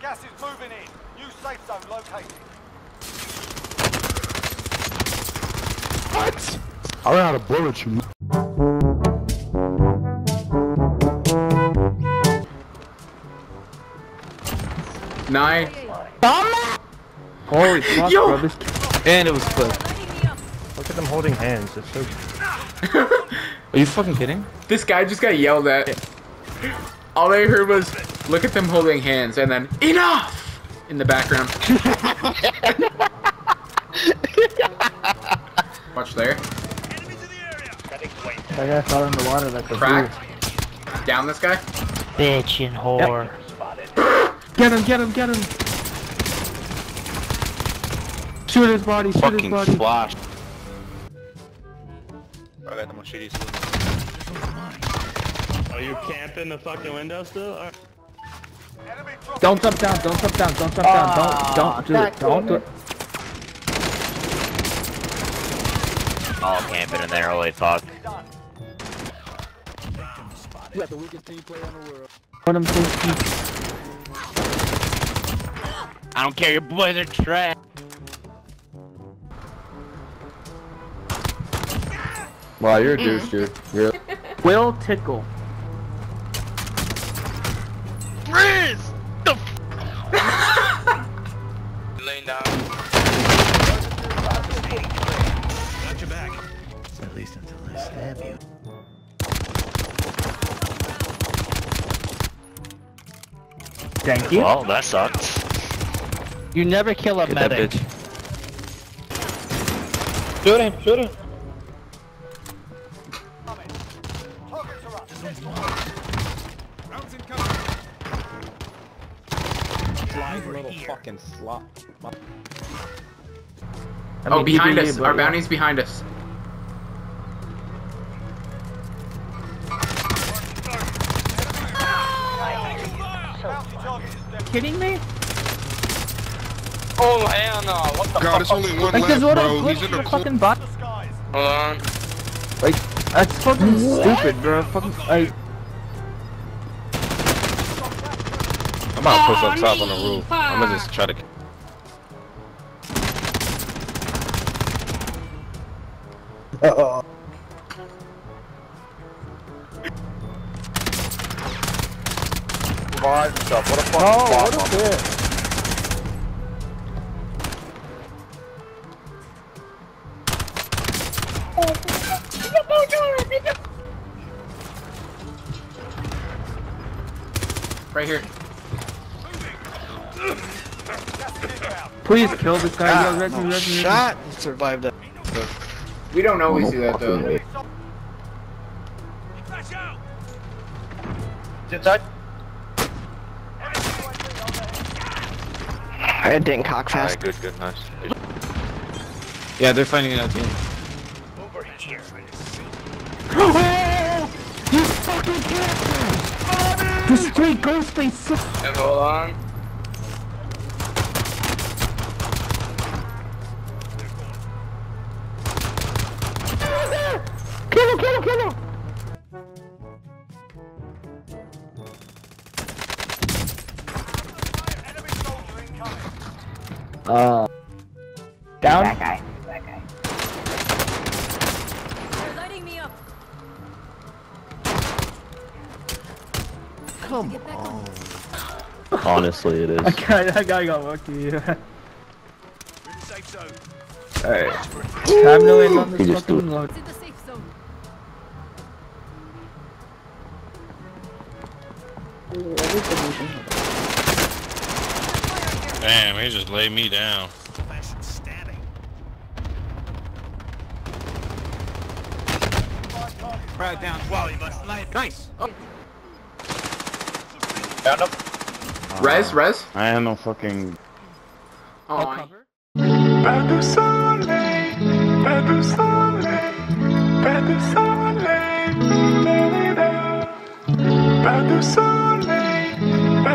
Gas is moving in. New safe zone located. What? I ran out of bullets, you. Nine. Holy fuck, Yo! bro. This And it was clip. look at them holding hands. It's so. Are you fucking kidding? This guy just got yelled at. All I heard was, look at them holding hands, and then, enough! In the background. Watch there. That guy fell in the water like a Cracked. Down this guy. Bitch and whore. Get him! Get him! Get him! Shoot his body! Shoot his body. Fucking body! flash. Are you camping the fucking window still? Or- Don't jump down! Don't jump down! Don't jump down! Don't ah, don't do it! Don't do it! All camping in there, holy fuck. Done. Put him to I don't care, your boys are trash. Wow, you're a mm. douche, dude. You're. Will tickle. Laying down. At least until I stab you. Thank you. Well, that sucks. You never kill a Get that medic. bitch. Shoot him, shoot him. Targets are up. fucking slot. Oh, behind us. but Our yeah. bounty's behind us. Bounty target is dead. Kidding me? Oh hell no! What the God, it's only one Like, left, what bro. a He's in in the the fucking bot. The skies. Hold on. Like, that's fucking stupid, bro. Fucking, I'm about to push up top on the roof. I'm gonna just try to. Revive yourself. What a fucking oh, flop, what a man. bit. Right here. Please kill this guy. Ah, Yo, res me, res me, res me. Shot. Survived that. We don't always do that though. I didn't cock fast. Alright, good, good, nice. Good. Yeah, they're finding it out the end. You fucking cancer! The straight ghost face. Hold on. Kill him, kill him, kill him! Uh, Enemy That guy. That guy. They're lighting me up. Come Get on. Honestly, it is. I is. that guy got lucky. Alright. Time to land on this fucking load. Damn, he just laid me down. Nice. Found him. Res, uh, res. I have no fucking. Oh, cover. Pas soleil, pas de soleil, pas de soleil, pas soleil,